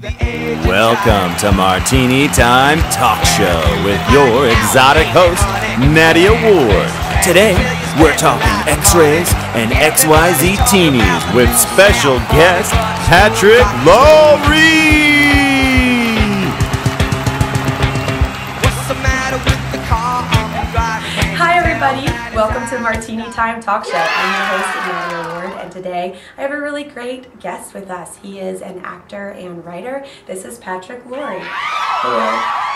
Welcome to Martini Time Talk Show with your exotic host, Nadeya Ward. Today, we're talking X-rays and XYZ teenies with special guest, Patrick Lawrie. Everybody. Welcome to Martini Time Talk Show. I'm your host, Nadeya Ward, and today I have a really great guest with us. He is an actor and writer. This is Patrick Lawrie. Hello.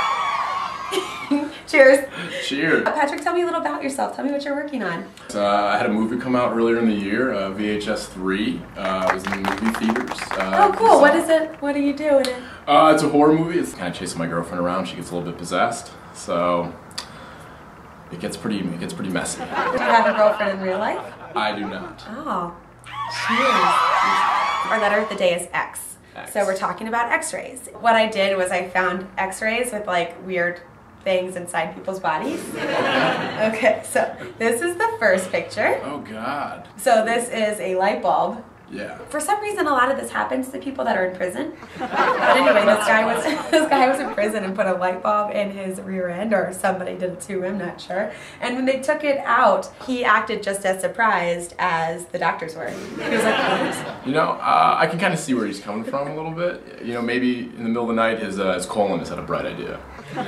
Cheers. Cheers. Uh, Patrick, tell me a little about yourself. Tell me what you're working on. Uh, I had a movie come out earlier in the year, uh, VHS 3. Uh, I was in the movie theaters. Uh, Oh, cool. What is it? What do you do in it? Uh, it's a horror movie. It's kind of chasing my girlfriend around. She gets a little bit possessed, so it gets pretty. It gets pretty messy. Do you have a girlfriend in real life? I do not. Oh, cheers. Our letter of the day is X. X. So we're talking about x-rays. What I did was I found x-rays with like weird things inside people's bodies. okay, so this is the first picture. Oh God. So this is a light bulb. Yeah. For some reason, a lot of this happens to people that are in prison. But anyway, this guy was this guy was in prison and put a light bulb in his rear end, or somebody did it to him, not sure. And when they took it out, he acted just as surprised as the doctors were. He was like, "What?" You know, uh, I can kind of see where he's coming from a little bit. You know, maybe in the middle of the night, his uh, his colon has had a bright idea. You know.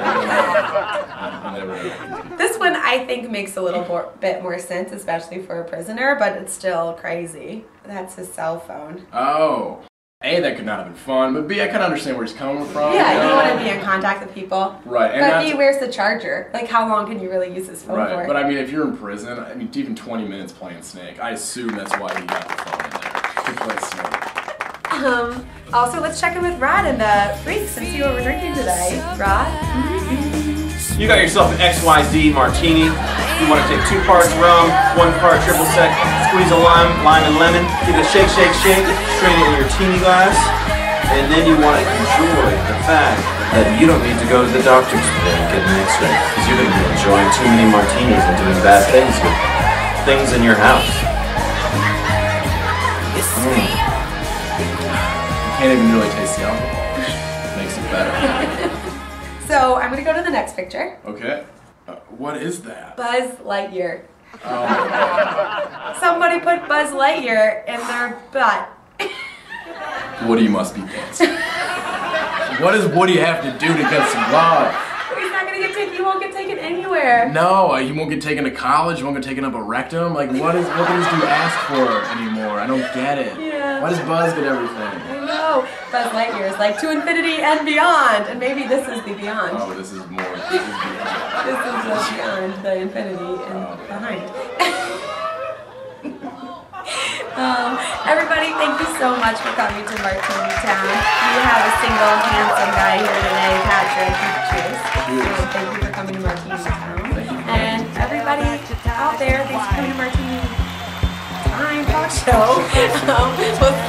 You never know. This one I think makes a little more, bit more sense, especially for a prisoner, but it's still crazy. That's his cell phone. Oh. A, that could not have been fun, but B, I kind of understand where he's coming from. Yeah, you know? don't want to be in contact with people. Right, and But B, where's the charger? Like, how long can you really use this phone for? Right, for? but I mean, if you're in prison, I mean, even 20 minutes playing Snake, I assume that's why he got the phone in there to play Snake. Um, also, let's check in with Rob and the freaks and see what we're drinking today. Rob? You got yourself an XYZ martini. You want to take two parts rum, one part triple sec, squeeze a lime, lime and lemon, give it a shake, shake, shake, strain it in your teeny glass, and then you want to enjoy the fact that you don't need to go to the doctor today and get an x-ray, because you're going to be enjoying too many martinis and doing bad things with things in your house. Mm. You can't even really taste So, I'm gonna go to the next picture. Okay. Uh, what is that? Buzz Lightyear. Oh. Somebody put Buzz Lightyear in their butt. Woody must be pissed. what does Woody have to do to get some love? He's not gonna get taken, he won't get taken anywhere. No, uh, he won't get taken to college. He won't get taken up a rectum. Like, what is what does he ask for anymore? I don't get it. Yeah. Why does Buzz get everything? Know. Buzz Lightyear is like to infinity and beyond. And maybe this is the beyond. Oh, this is more. This is beyond. This is the beyond, the infinity and behind. um, everybody, thank you so much for coming to Martini Town. We have a single handsome guy here today, Patrick. Cheers. Cheers. Um, thank you for coming to Martini Town. And everybody out there, thanks for coming to Martini Time Talk Show. um, we'll